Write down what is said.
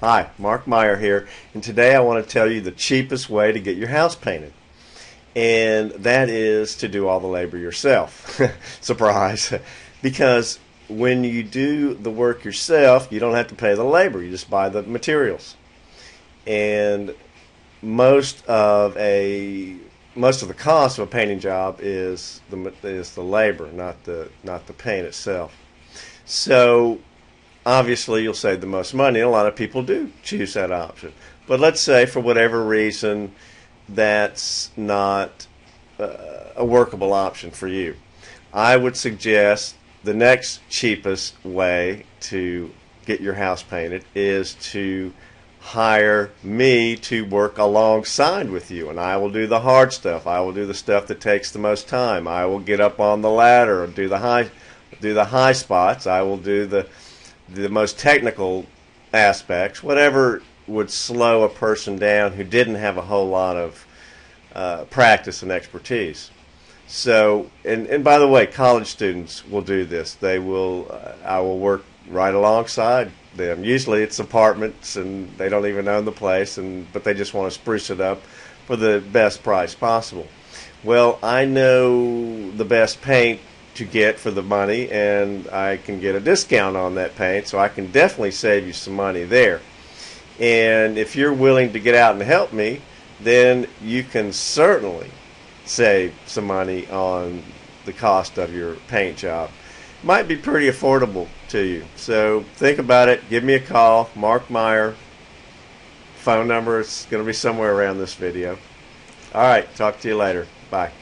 Hi, Mark Myhre here, and today I want to tell you the cheapest way to get your house painted. And that is to do all the labor yourself. Surprise. because when you do the work yourself, you don't have to pay the labor, you just buy the materials. And most of a most of the cost of a painting job is the is the labor, not the not the paint itself. So obviously you'll save the most money. A lot of people do choose that option. But let's say for whatever reason that's not uh, a workable option for you. I would suggest the next cheapest way to get your house painted is to hire me to work alongside with you and I will do the hard stuff. I will do the stuff that takes the most time. I will get up on the ladder and do the high do the high spots. I will do the the most technical aspects, whatever would slow a person down who didn't have a whole lot of uh, practice and expertise. So, and, and by the way, college students will do this. They will, uh, I will work right alongside them. Usually it's apartments and they don't even own the place, and but they just want to spruce it up for the best price possible. Well, I know the best paint to get for the money, and I can get a discount on that paint, so I can definitely save you some money there. And if you're willing to get out and help me, then you can certainly save some money on the cost of your paint job. It Might be pretty affordable to you. So think about it. Give me a call. Mark Myhre. Phone number is going to be somewhere around this video. All right. Talk to you later. Bye.